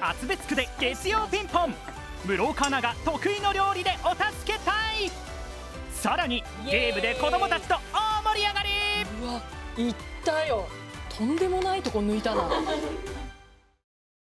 厚別区で月曜ピンポン。室岡アナが得意の料理でお助けたい。さらにゲームで子供たちと大盛り上がり。うわ行ったよ。とんでもないとこ抜いたな。